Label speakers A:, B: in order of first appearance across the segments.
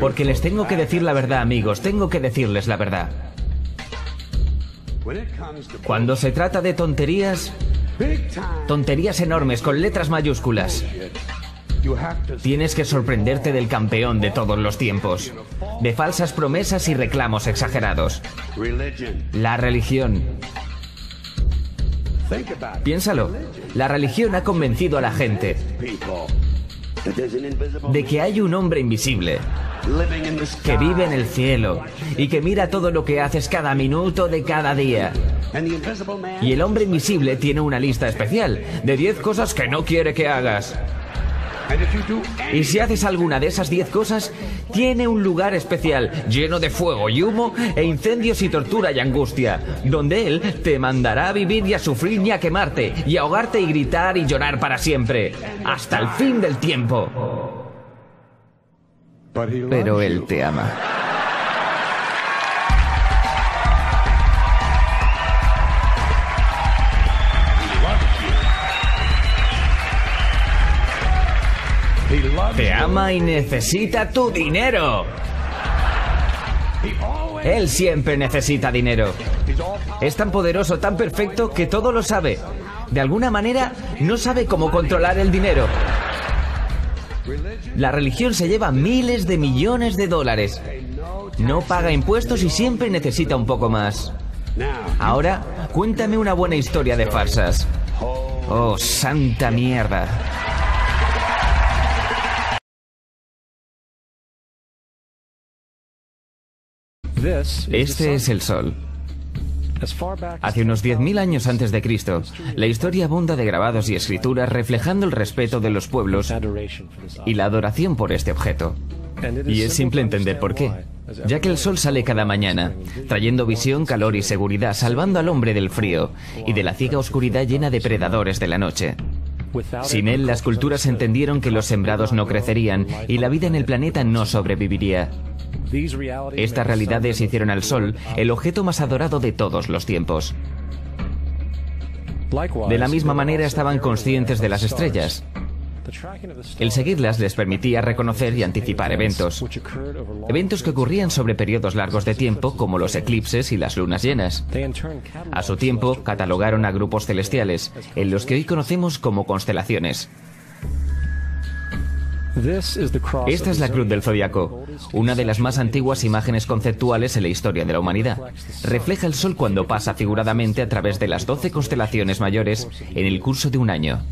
A: Porque les tengo que decir la verdad, amigos, tengo que decirles la verdad. Cuando se trata de tonterías, tonterías enormes con letras mayúsculas, tienes que sorprenderte del campeón de todos los tiempos, de falsas promesas y reclamos exagerados. La religión. Piénsalo, la religión ha convencido a la gente de que hay un hombre invisible que vive en el cielo y que mira todo lo que haces cada minuto de cada día. Y el hombre invisible tiene una lista especial de 10 cosas que no quiere que hagas. Y si haces alguna de esas 10 cosas, tiene un lugar especial, lleno de fuego y humo, e incendios y tortura y angustia, donde Él te mandará a vivir y a sufrir y a quemarte, y a ahogarte y gritar y llorar para siempre, hasta el fin del tiempo. Pero Él te ama. Te ama y necesita tu dinero. Él siempre necesita dinero. Es tan poderoso, tan perfecto, que todo lo sabe. De alguna manera, no sabe cómo controlar el dinero. La religión se lleva miles de millones de dólares. No paga impuestos y siempre necesita un poco más. Ahora, cuéntame una buena historia de farsas. Oh, santa mierda. Este es el Sol. Hace unos 10.000 años antes de Cristo, la historia abunda de grabados y escrituras reflejando el respeto de los pueblos y la adoración por este objeto. Y es simple entender por qué. Ya que el sol sale cada mañana, trayendo visión, calor y seguridad, salvando al hombre del frío y de la ciega oscuridad llena de predadores de la noche. Sin él, las culturas entendieron que los sembrados no crecerían y la vida en el planeta no sobreviviría. Estas realidades hicieron al Sol el objeto más adorado de todos los tiempos. De la misma manera estaban conscientes de las estrellas. El seguirlas les permitía reconocer y anticipar eventos. Eventos que ocurrían sobre periodos largos de tiempo, como los eclipses y las lunas llenas. A su tiempo, catalogaron a grupos celestiales, en los que hoy conocemos como constelaciones. Esta es la cruz del zodiaco, una de las más antiguas imágenes conceptuales en la historia de la humanidad. Refleja el sol cuando pasa figuradamente a través de las 12 constelaciones mayores en el curso de un año.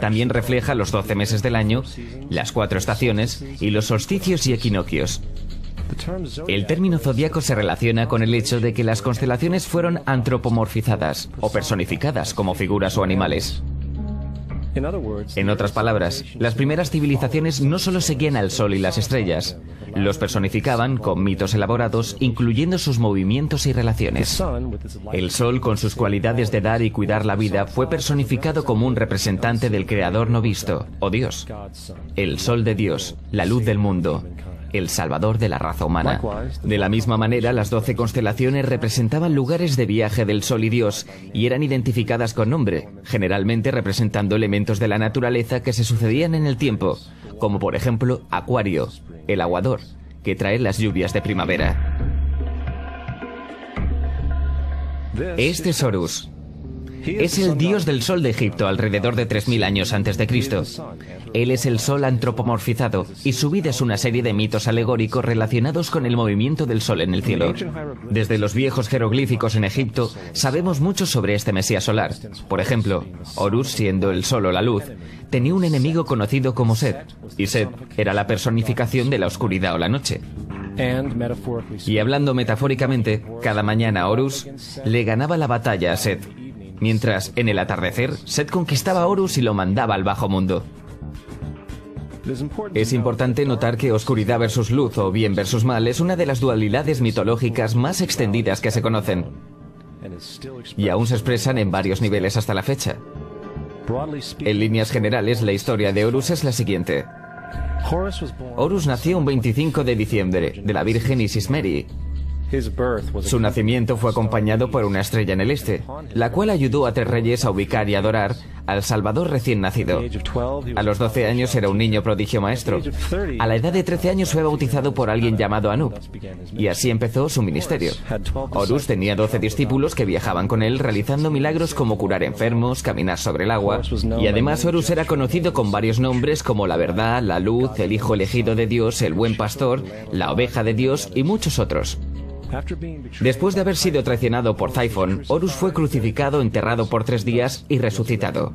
A: También refleja los 12 meses del año, las cuatro estaciones y los solsticios y equinoccios. El término zodiaco se relaciona con el hecho de que las constelaciones fueron antropomorfizadas o personificadas como figuras o animales. En otras palabras, las primeras civilizaciones no solo seguían al Sol y las estrellas, los personificaban con mitos elaborados, incluyendo sus movimientos y relaciones. El Sol, con sus cualidades de dar y cuidar la vida, fue personificado como un representante del Creador no visto, o Dios. El Sol de Dios, la luz del mundo, el salvador de la raza humana. De la misma manera, las doce constelaciones representaban lugares de viaje del Sol y Dios y eran identificadas con nombre, generalmente representando elementos de la naturaleza que se sucedían en el tiempo, como por ejemplo Acuario, el aguador, que trae las lluvias de primavera. Este es Horus, es el dios del sol de Egipto alrededor de 3.000 años antes de Cristo. Él es el sol antropomorfizado y su vida es una serie de mitos alegóricos relacionados con el movimiento del sol en el cielo. Desde los viejos jeroglíficos en Egipto sabemos mucho sobre este mesías solar. Por ejemplo, Horus, siendo el sol o la luz, tenía un enemigo conocido como Set, y Set era la personificación de la oscuridad o la noche. Y hablando metafóricamente, cada mañana Horus le ganaba la batalla a Set mientras en el atardecer Set conquistaba a Horus y lo mandaba al bajo mundo. Es importante notar que oscuridad versus luz o bien versus mal es una de las dualidades mitológicas más extendidas que se conocen. Y aún se expresan en varios niveles hasta la fecha. En líneas generales, la historia de Horus es la siguiente. Horus nació un 25 de diciembre de la Virgen Isis Mary, Su nacimiento fue acompañado por una estrella en el este, la cual ayudó a tres reyes a ubicar y adorar al Salvador recién nacido. A los 12 años era un niño prodigio maestro. A la edad de 13 años fue bautizado por alguien llamado Anub. Y así empezó su ministerio. Horus tenía 12 discípulos que viajaban con él realizando milagros como curar enfermos, caminar sobre el agua. Y además Horus era conocido con varios nombres como la verdad, la luz, el hijo elegido de Dios, el buen pastor, la oveja de Dios y muchos otros. Después de haber sido traicionado por Typhon, Horus fue crucificado, enterrado por tres días y resucitado.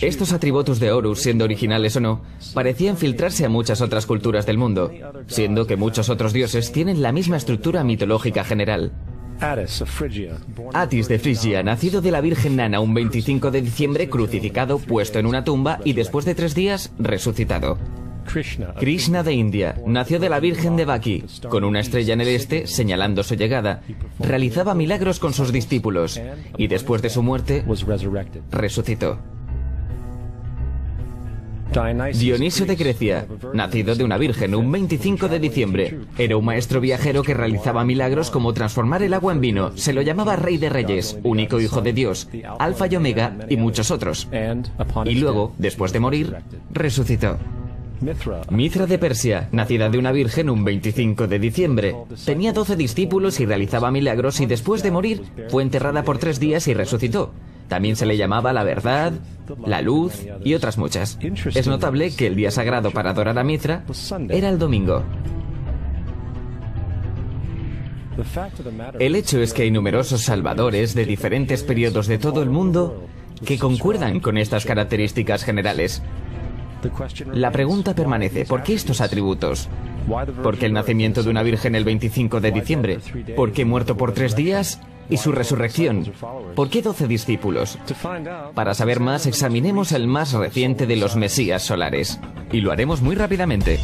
A: Estos atributos de Horus, siendo originales o no, parecían filtrarse a muchas otras culturas del mundo, siendo que muchos otros dioses tienen la misma estructura mitológica general. Atis de Frigia, nacido de la Virgen Nana un 25 de diciembre, crucificado, puesto en una tumba y después de tres días, resucitado. Krishna de India nació de la Virgen de Baki, con una estrella en el este señalando su llegada. Realizaba milagros con sus discípulos y después de su muerte resucitó. Dionisio de Grecia, nacido de una virgen un 25 de diciembre, era un maestro viajero que realizaba milagros como transformar el agua en vino. Se lo llamaba Rey de Reyes, único hijo de Dios, Alfa y Omega y muchos otros. Y luego, después de morir, resucitó. Mithra de Persia, nacida de una virgen un 25 de diciembre. Tenía 12 discípulos y realizaba milagros y después de morir fue enterrada por tres días y resucitó. También se le llamaba la verdad, la luz y otras muchas. Es notable que el día sagrado para adorar a Mithra era el domingo. El hecho es que hay numerosos salvadores de diferentes periodos de todo el mundo que concuerdan con estas características generales. La pregunta permanece, ¿por qué estos atributos? ¿Por qué el nacimiento de una virgen el 25 de diciembre? ¿Por qué muerto por tres días? ¿Y su resurrección? ¿Por qué doce discípulos? Para saber más, examinemos el más reciente de los Mesías solares. Y lo haremos muy rápidamente.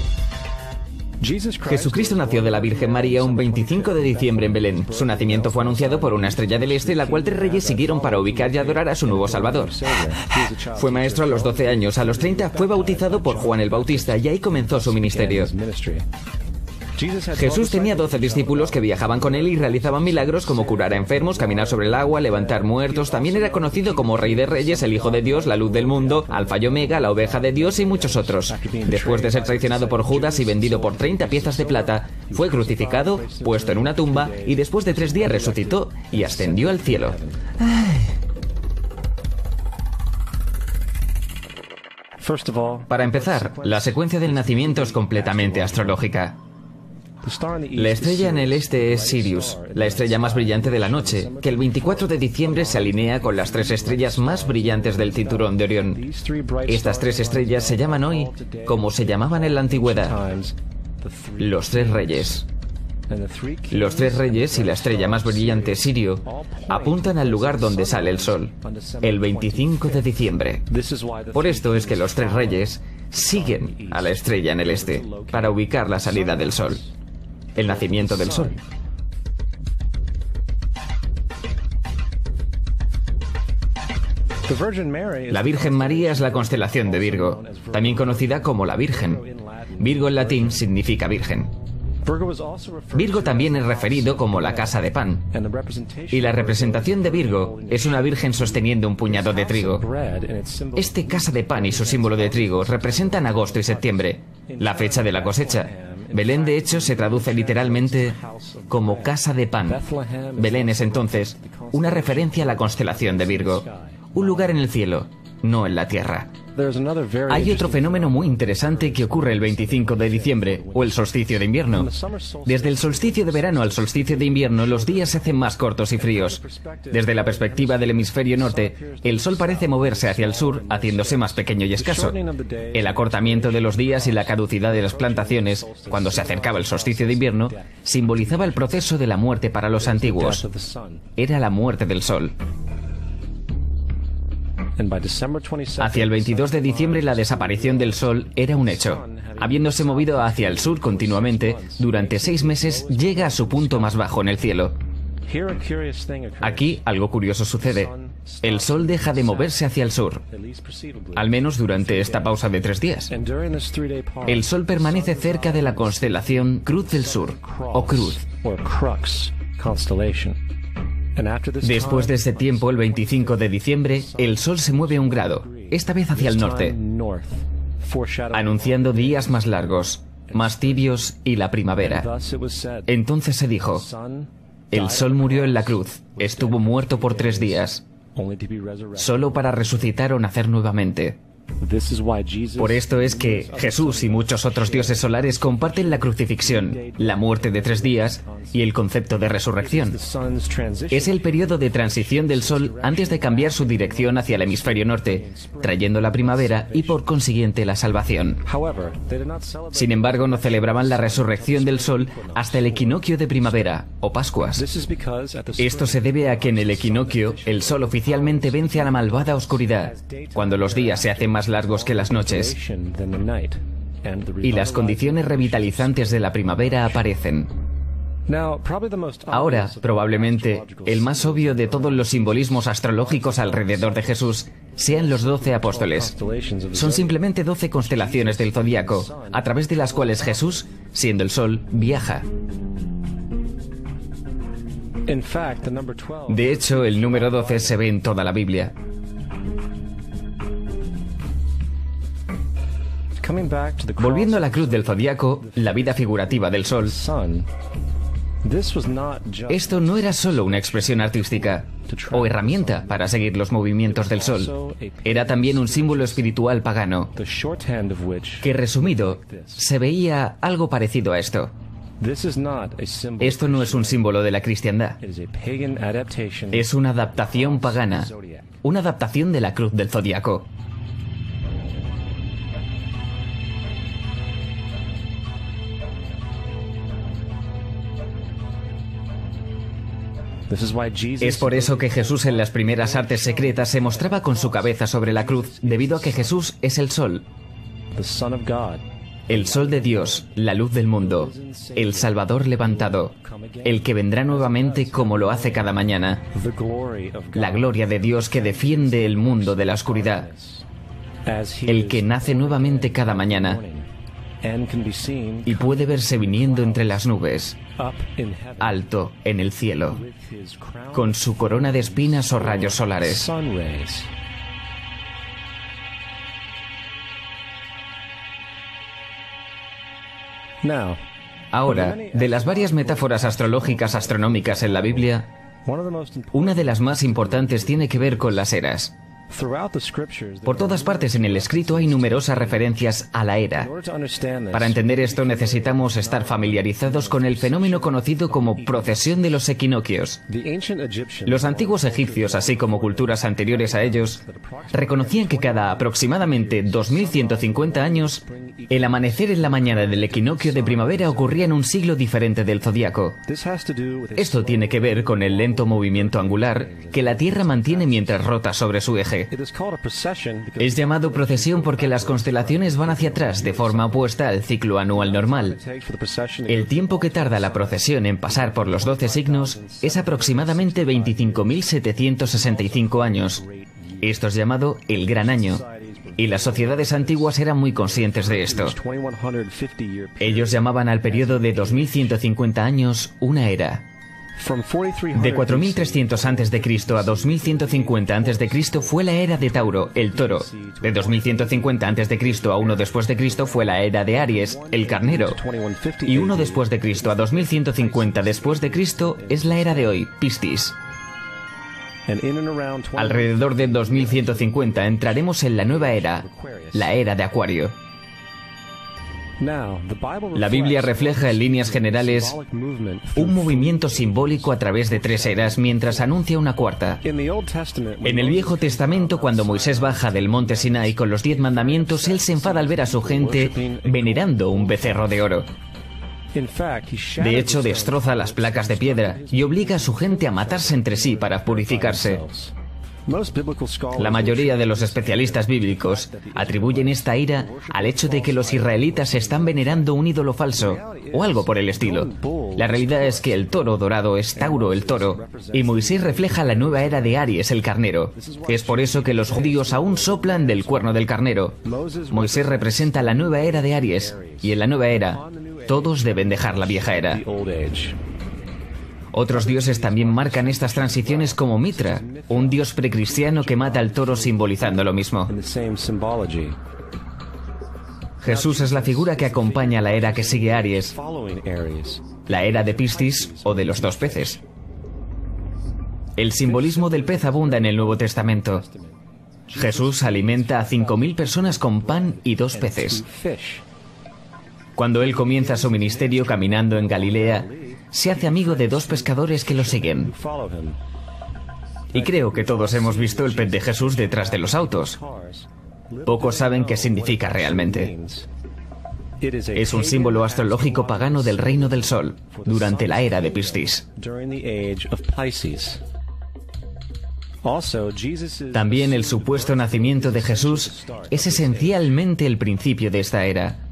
A: Jesucristo nació de la Virgen María un 25 de diciembre en Belén. Su nacimiento fue anunciado por una estrella del este, la cual tres reyes siguieron para ubicar y adorar a su nuevo Salvador. Fue maestro a los 12 años, a los 30 fue bautizado por Juan el Bautista y ahí comenzó su ministerio. Jesús tenía doce discípulos que viajaban con él y realizaban milagros como curar a enfermos, caminar sobre el agua, levantar muertos. También era conocido como Rey de Reyes, el Hijo de Dios, la Luz del Mundo, Alfa y Omega, la Oveja de Dios y muchos otros. Después de ser traicionado por Judas y vendido por 30 piezas de plata, fue crucificado, puesto en una tumba y después de tres días resucitó y ascendió al cielo. Para empezar, la secuencia del nacimiento es completamente astrológica. La estrella en el este es Sirius, la estrella más brillante de la noche, que el 24 de diciembre se alinea con las tres estrellas más brillantes del cinturón de Orión. Estas tres estrellas se llaman hoy como se llamaban en la antigüedad, los tres reyes. Los tres reyes y la estrella más brillante, Sirio, apuntan al lugar donde sale el sol, el 25 de diciembre. Por esto es que los tres reyes siguen a la estrella en el este, para ubicar la salida del sol el nacimiento del sol. La Virgen María es la constelación de Virgo, también conocida como la Virgen. Virgo en latín significa virgen. Virgo también es referido como la casa de pan. Y la representación de Virgo es una virgen sosteniendo un puñado de trigo. Este casa de pan y su símbolo de trigo representan agosto y septiembre, la fecha de la cosecha. Belén, de hecho, se traduce literalmente como casa de pan. Belén es entonces una referencia a la constelación de Virgo, un lugar en el cielo, no en la tierra. Hay otro fenómeno muy interesante que ocurre el 25 de diciembre, o el solsticio de invierno. Desde el solsticio de verano al solsticio de invierno, los días se hacen más cortos y fríos. Desde la perspectiva del hemisferio norte, el sol parece moverse hacia el sur, haciéndose más pequeño y escaso. El acortamiento de los días y la caducidad de las plantaciones, cuando se acercaba el solsticio de invierno, simbolizaba el proceso de la muerte para los antiguos. Era la muerte del sol. Hacia el 22 de diciembre la desaparición del Sol era un hecho. Habiéndose movido hacia el sur continuamente, durante seis meses llega a su punto más bajo en el cielo. Aquí algo curioso sucede. El Sol deja de moverse hacia el sur, al menos durante esta pausa de tres días. El Sol permanece cerca de la constelación Cruz del Sur, o Cruz. Después de ese tiempo, el 25 de diciembre, el Sol se mueve un grado, esta vez hacia el norte, anunciando días más largos, más tibios y la primavera. Entonces se dijo, el Sol murió en la cruz, estuvo muerto por tres días, solo para resucitar o nacer nuevamente. Por esto es que Jesús y muchos otros dioses solares comparten la crucifixión, la muerte de tres días y el concepto de resurrección. Es el periodo de transición del Sol antes de cambiar su dirección hacia el hemisferio norte, trayendo la primavera y por consiguiente la salvación. Sin embargo, no celebraban la resurrección del Sol hasta el equinoccio de primavera o Pascuas. Esto se debe a que en el equinoccio el Sol oficialmente vence a la malvada oscuridad, cuando los días se hacen más largos que las noches y las condiciones revitalizantes de la primavera aparecen. Ahora, probablemente, el más obvio de todos los simbolismos astrológicos alrededor de Jesús sean los doce apóstoles. Son simplemente doce constelaciones del zodiaco, a través de las cuales Jesús, siendo el Sol, viaja. De hecho, el número 12 se ve en toda la Biblia. Volviendo a la cruz del zodiaco, la vida figurativa del sol, esto no era solo una expresión artística o herramienta para seguir los movimientos del sol, era también un símbolo espiritual pagano, que resumido, se veía algo parecido a esto. Esto no es un símbolo de la cristiandad, es una adaptación pagana, una adaptación de la cruz del zodiaco. Es por eso que Jesús en las primeras artes secretas se mostraba con su cabeza sobre la cruz, debido a que Jesús es el sol. El sol de Dios, la luz del mundo, el Salvador levantado, el que vendrá nuevamente como lo hace cada mañana, la gloria de Dios que defiende el mundo de la oscuridad, el que nace nuevamente cada mañana y puede verse viniendo entre las nubes, alto en el cielo, con su corona de espinas o rayos solares. Ahora, de las varias metáforas astrológicas astronómicas en la Biblia, una de las más importantes tiene que ver con las eras. Por todas partes en el escrito hay numerosas referencias a la era. Para entender esto necesitamos estar familiarizados con el fenómeno conocido como procesión de los equinoccios. Los antiguos egipcios, así como culturas anteriores a ellos, reconocían que cada aproximadamente 2150 años, el amanecer en la mañana del equinoccio de primavera ocurría en un siglo diferente del zodiaco. Esto tiene que ver con el lento movimiento angular que la Tierra mantiene mientras rota sobre su eje. Es llamado procesión porque las constelaciones van hacia atrás de forma opuesta al ciclo anual normal. El tiempo que tarda la procesión en pasar por los 12 signos es aproximadamente 25.765 años. Esto es llamado el Gran Año. Y las sociedades antiguas eran muy conscientes de esto. Ellos llamaban al periodo de 2150 años una era. De 4300 a.C. a 2150 a.C. fue la era de Tauro, el toro. De 2150 a.C. a uno después de Cristo fue la era de Aries, el carnero. Y uno después de Cristo a 2150 después de Cristo es la era de hoy, Piscis. Alrededor de 2150 entraremos en la nueva era, la era de Acuario. La Biblia refleja en líneas generales un movimiento simbólico a través de tres eras mientras anuncia una cuarta. En el Viejo Testamento, cuando Moisés baja del monte Sinai con los diez mandamientos, él se enfada al ver a su gente venerando un becerro de oro. De hecho, destroza las placas de piedra y obliga a su gente a matarse entre sí para purificarse. La mayoría de los especialistas bíblicos atribuyen esta ira al hecho de que los israelitas están venerando un ídolo falso o algo por el estilo. La realidad es que el toro dorado es Tauro el toro y Moisés refleja la nueva era de Aries el carnero. Es por eso que los judíos aún soplan del cuerno del carnero. Moisés representa la nueva era de Aries y en la nueva era todos deben dejar la vieja era. Otros dioses también marcan estas transiciones como Mitra, un dios precristiano que mata al toro simbolizando lo mismo. Jesús es la figura que acompaña a la era que sigue Aries, la era de Piscis o de los dos peces. El simbolismo del pez abunda en el Nuevo Testamento. Jesús alimenta a 5.000 personas con pan y dos peces. Cuando él comienza su ministerio caminando en Galilea, se hace amigo de dos pescadores que lo siguen. Y creo que todos hemos visto el pez de Jesús detrás de los autos. Pocos saben qué significa realmente. Es un símbolo astrológico pagano del reino del sol durante la era de Piscis. También el supuesto nacimiento de Jesús es esencialmente el principio de esta era.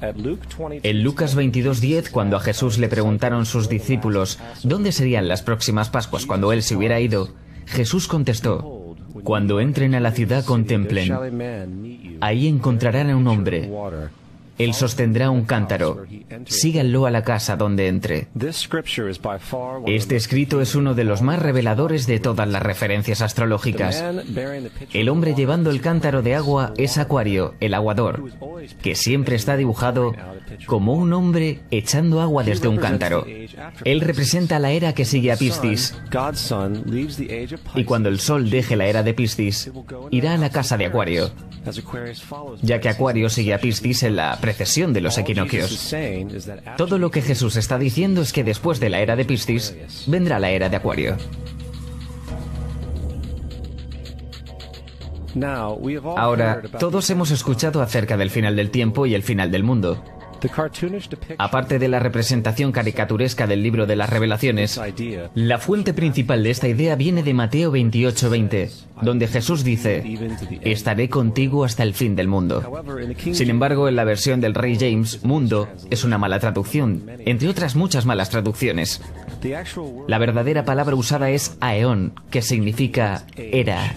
A: En Lucas 22:10, cuando a Jesús le preguntaron sus discípulos dónde serían las próximas Pascuas cuando él se hubiera ido, Jesús contestó, cuando entren a la ciudad contemplen, ahí encontrarán a un hombre él sostendrá un cántaro. Síganlo a la casa donde entre. Este escrito es uno de los más reveladores de todas las referencias astrológicas. El hombre llevando el cántaro de agua es Acuario, el aguador, que siempre está dibujado como un hombre echando agua desde un cántaro. Él representa la era que sigue a Piscis. Y cuando el sol deje la era de Piscis, irá a la casa de Acuario, ya que Acuario sigue a Piscis en la precesión de los equinoccios. Todo lo que Jesús está diciendo es que después de la era de Piscis vendrá la era de Acuario. Ahora, todos hemos escuchado acerca del final del tiempo y el final del mundo. Aparte de la representación caricaturesca del libro de las revelaciones, la fuente principal de esta idea viene de Mateo 28:20, donde Jesús dice, estaré contigo hasta el fin del mundo. Sin embargo, en la versión del Rey James, mundo es una mala traducción, entre otras muchas malas traducciones. La verdadera palabra usada es aeón, que significa era.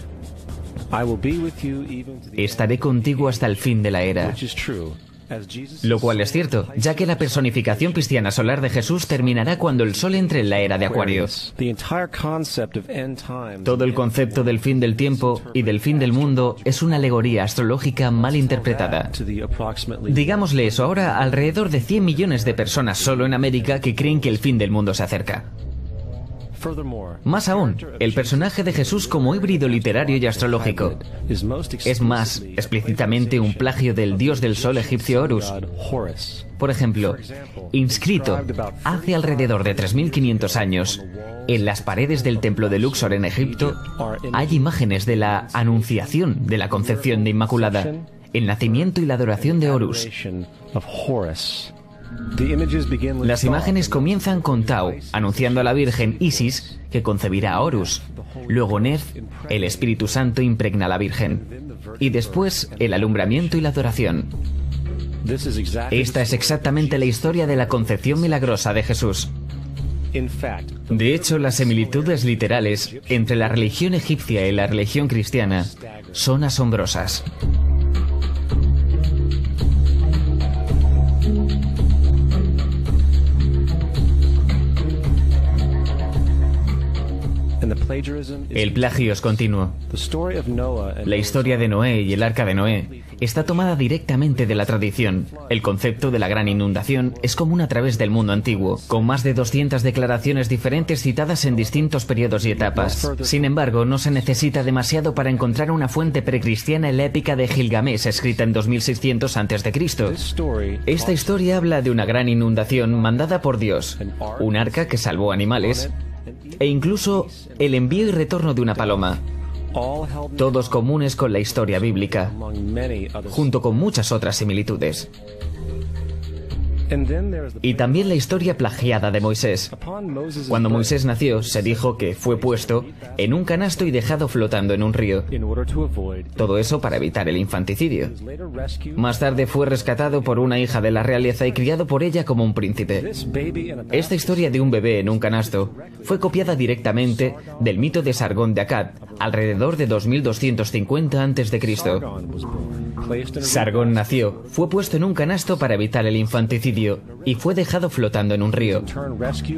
A: Estaré contigo hasta el fin de la era. Lo cual es cierto, ya que la personificación cristiana solar de Jesús terminará cuando el sol entre en la era de Acuario. Todo el concepto del fin del tiempo y del fin del mundo es una alegoría astrológica mal interpretada. Digámosle eso ahora alrededor de 100 millones de personas solo en América que creen que el fin del mundo se acerca. Más aún, el personaje de Jesús como híbrido literario y astrológico es más explícitamente un plagio del dios del sol egipcio Horus. Por ejemplo, inscrito hace alrededor de 3.500 años en las paredes del templo de Luxor en Egipto hay imágenes de la anunciación de la concepción de Inmaculada, el nacimiento y la adoración de Horus. Las imágenes comienzan con Tau, anunciando a la Virgen Isis que concebirá a Horus. Luego Nef, el Espíritu Santo impregna a la Virgen. Y después el alumbramiento y la adoración. Esta es exactamente la historia de la concepción milagrosa de Jesús. De hecho, las similitudes literales entre la religión egipcia y la religión cristiana son asombrosas. El plagio es continuo. La historia de Noé y el arca de Noé está tomada directamente de la tradición. El concepto de la gran inundación es común a través del mundo antiguo, con más de 200 declaraciones diferentes citadas en distintos periodos y etapas. Sin embargo, no se necesita demasiado para encontrar una fuente precristiana en la épica de Gilgamesh escrita en 2600 a.C. Esta historia habla de una gran inundación mandada por Dios, un arca que salvó animales, e incluso el envío y retorno de una paloma, todos comunes con la historia bíblica, junto con muchas otras similitudes. Y también la historia plagiada de Moisés. Cuando Moisés nació, se dijo que fue puesto en un canasto y dejado flotando en un río. Todo eso para evitar el infanticidio. Más tarde fue rescatado por una hija de la realeza y criado por ella como un príncipe. Esta historia de un bebé en un canasto fue copiada directamente del mito de Sargón de Akkad, alrededor de 2250 a.C. Sargón nació, fue puesto en un canasto para evitar el infanticidio y fue dejado flotando en un río.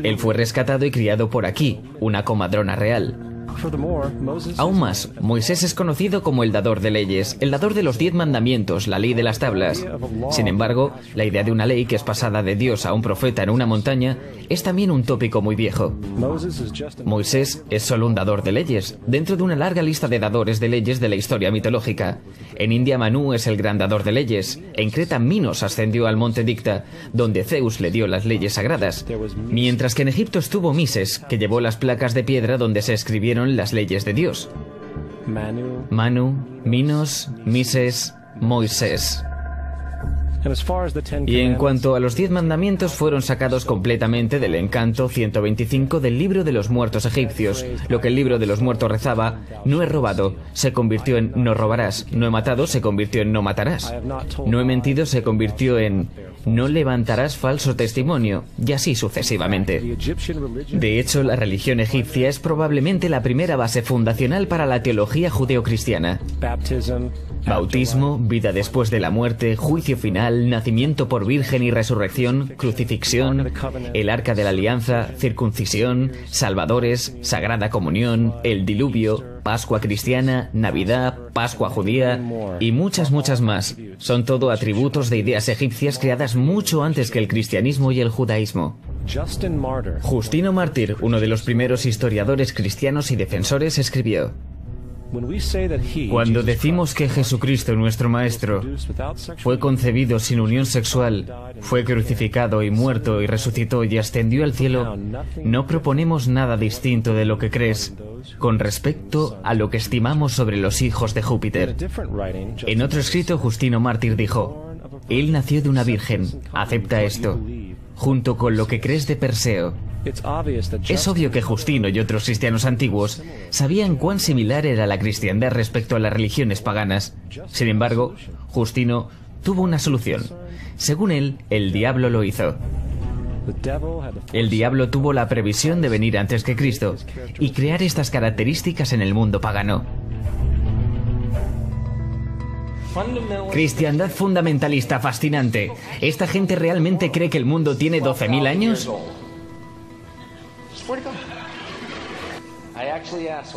A: Él fue rescatado y criado por aquí, una comadrona real. Aún más, Moisés es conocido como el dador de leyes, el dador de los diez mandamientos, la ley de las tablas. Sin embargo, la idea de una ley que es pasada de Dios a un profeta en una montaña es también un tópico muy viejo. Moisés es solo un dador de leyes, dentro de una larga lista de dadores de leyes de la historia mitológica. En India Manu es el gran dador de leyes. En Creta Minos ascendió al monte Dicta, donde Zeus le dio las leyes sagradas. Mientras que en Egipto estuvo Mises, que llevó las placas de piedra donde se escribieron las leyes de Dios. Manu, Minos, Mises, Moisés. Y en cuanto a los diez mandamientos, fueron sacados completamente del encanto 125 del libro de los muertos egipcios. Lo que el libro de los muertos rezaba, no he robado, se convirtió en no robarás. No he matado, se convirtió en no matarás. No he mentido, se convirtió en no levantarás falso testimonio, y así sucesivamente. De hecho, la religión egipcia es probablemente la primera base fundacional para la teología judeocristiana. Bautismo, vida después de la muerte, juicio final, nacimiento por virgen y resurrección, crucifixión, el arca de la alianza, circuncisión, salvadores, sagrada comunión, el diluvio, Pascua cristiana, Navidad, Pascua judía y muchas, muchas más. Son todo atributos de ideas egipcias creadas mucho antes que el cristianismo y el judaísmo. Justino Mártir, uno de los primeros historiadores cristianos y defensores, escribió, cuando decimos que Jesucristo, nuestro Maestro, fue concebido sin unión sexual, fue crucificado y muerto y resucitó y ascendió al cielo, no proponemos nada distinto de lo que crees con respecto a lo que estimamos sobre los hijos de Júpiter. En otro escrito, Justino Mártir dijo, Él nació de una virgen, acepta esto, junto con lo que crees de Perseo. Es obvio que Justino y otros cristianos antiguos sabían cuán similar era la cristiandad respecto a las religiones paganas. Sin embargo, Justino tuvo una solución. Según él, el diablo lo hizo. El diablo tuvo la previsión de venir antes que Cristo y crear estas características en el mundo pagano. Cristiandad fundamentalista fascinante. ¿Esta gente realmente cree que el mundo tiene 12.000 años?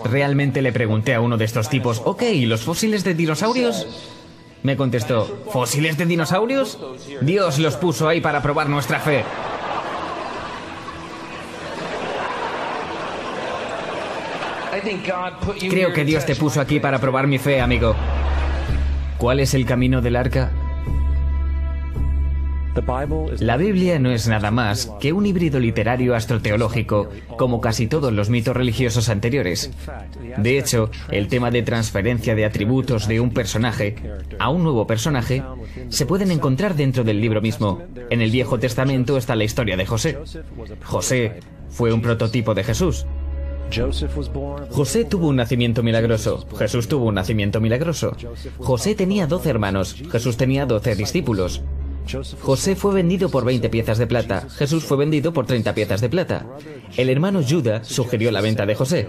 A: Realmente le pregunté a uno de estos tipos, ok, ¿y los fósiles de dinosaurios? Me contestó, ¿fósiles de dinosaurios? Dios los puso ahí para probar nuestra fe. Creo que Dios te puso aquí para probar mi fe, amigo. ¿Cuál es el camino del arca? La Biblia no es nada más que un híbrido literario astroteológico, como casi todos los mitos religiosos anteriores. De hecho, el tema de transferencia de atributos de un personaje a un nuevo personaje se pueden encontrar dentro del libro mismo. En el Viejo Testamento está la historia de José. José fue un prototipo de Jesús. José tuvo un nacimiento milagroso. Jesús tuvo un nacimiento milagroso. José tenía doce hermanos. Jesús tenía doce discípulos. José fue vendido por 20 piezas de plata. Jesús fue vendido por 30 piezas de plata. El hermano Judas sugirió la venta de José.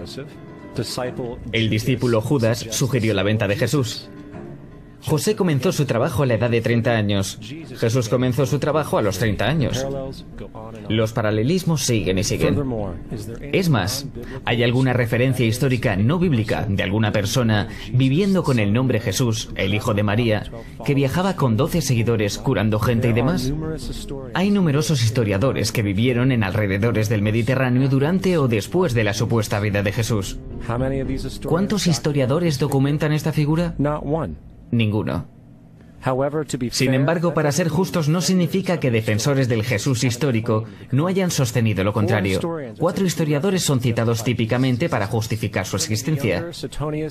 A: El discípulo Judas sugirió la venta de Jesús. José comenzó su trabajo a la edad de 30 años. Jesús comenzó su trabajo a los 30 años. Los paralelismos siguen y siguen. Es más, ¿hay alguna referencia histórica no bíblica de alguna persona viviendo con el nombre Jesús, el hijo de María, que viajaba con 12 seguidores curando gente y demás? Hay numerosos historiadores que vivieron en alrededores del Mediterráneo durante o después de la supuesta vida de Jesús. ¿Cuántos historiadores documentan esta figura? Ninguno. Sin embargo, para ser justos no significa que defensores del Jesús histórico no hayan sostenido lo contrario. Cuatro historiadores son citados típicamente para justificar su existencia.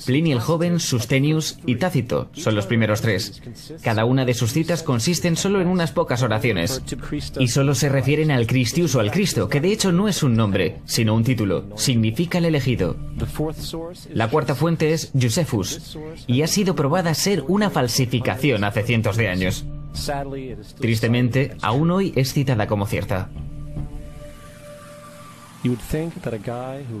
A: Plinio el Joven, Sustenius y Tácito son los primeros tres. Cada una de sus citas consisten solo en unas pocas oraciones y solo se refieren al Christius o al Cristo, que de hecho no es un nombre, sino un título. Significa el elegido. La cuarta fuente es Josephus y ha sido probada ser una falsificación cientos de años. Tristemente, aún hoy es citada como cierta.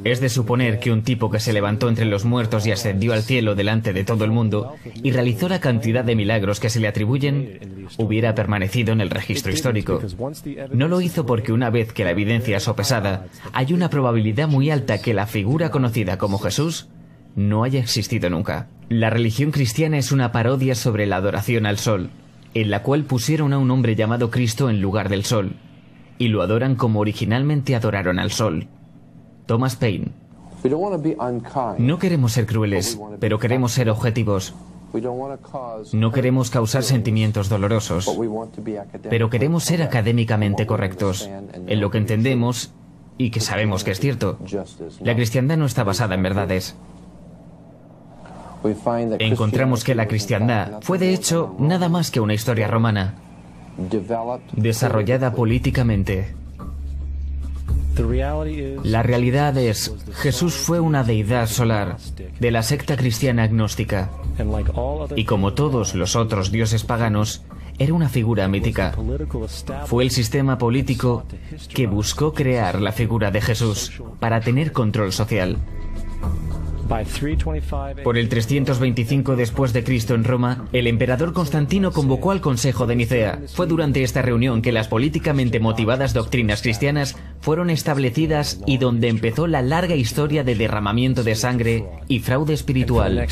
A: Es de suponer que un tipo que se levantó entre los muertos y ascendió al cielo delante de todo el mundo y realizó la cantidad de milagros que se le atribuyen hubiera permanecido en el registro histórico. No lo hizo porque una vez que la evidencia es sopesada, hay una probabilidad muy alta que la figura conocida como Jesús no haya existido nunca. La religión cristiana es una parodia sobre la adoración al sol, en la cual pusieron a un hombre llamado Cristo en lugar del sol, y lo adoran como originalmente adoraron al sol. Thomas Paine. No queremos ser crueles, pero queremos ser objetivos. No queremos causar sentimientos dolorosos, pero queremos ser académicamente correctos en lo que entendemos y que sabemos que es cierto. La cristiandad no está basada en verdades encontramos que la cristiandad fue de hecho nada más que una historia romana, desarrollada políticamente. La realidad es, Jesús fue una deidad solar de la secta cristiana agnóstica y como todos los otros dioses paganos, era una figura mítica. Fue el sistema político que buscó crear la figura de Jesús para tener control social. Por el 325 después de Cristo en Roma, el emperador Constantino convocó al Consejo de Nicea. Fue durante esta reunión que las políticamente motivadas doctrinas cristianas fueron establecidas y donde empezó la larga historia de derramamiento de sangre y fraude espiritual.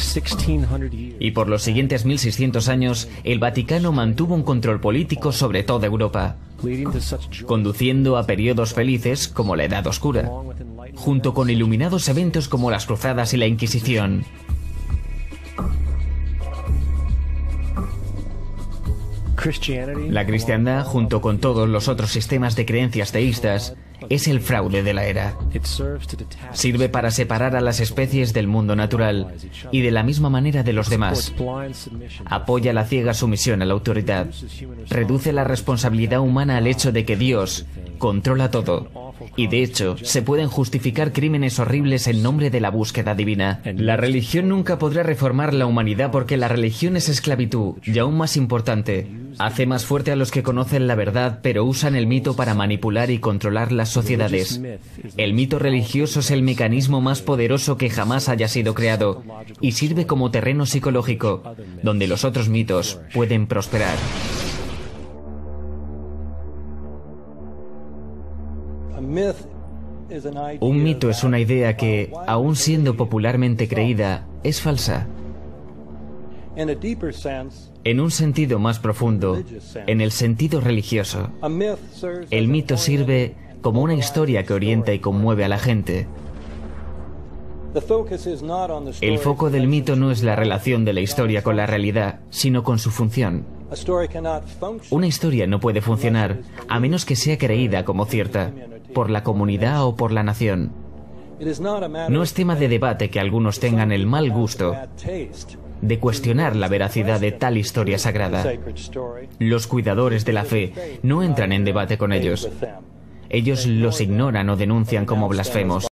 A: Y por los siguientes 1600 años, el Vaticano mantuvo un control político sobre toda Europa, conduciendo a periodos felices como la Edad Oscura junto con iluminados eventos como las Cruzadas y la Inquisición. La cristiandad, junto con todos los otros sistemas de creencias teístas, es el fraude de la era. Sirve para separar a las especies del mundo natural y de la misma manera de los demás. Apoya la ciega sumisión a la autoridad. Reduce la responsabilidad humana al hecho de que Dios controla todo. Y de hecho, se pueden justificar crímenes horribles en nombre de la búsqueda divina. La religión nunca podrá reformar la humanidad porque la religión es esclavitud, y aún más importante, hace más fuerte a los que conocen la verdad pero usan el mito para manipular y controlar las sociedades. El mito religioso es el mecanismo más poderoso que jamás haya sido creado y sirve como terreno psicológico donde los otros mitos pueden prosperar. Un mito es una idea que, aun siendo popularmente creída, es falsa. En un sentido más profundo, en el sentido religioso, el mito sirve como una historia que orienta y conmueve a la gente. El foco del mito no es la relación de la historia con la realidad, sino con su función. Una historia no puede funcionar a menos que sea creída como cierta, por la comunidad o por la nación. No es tema de debate que algunos tengan el mal gusto de cuestionar la veracidad de tal historia sagrada. Los cuidadores de la fe no entran en debate con ellos. Ellos los ignoran o denuncian como blasfemos.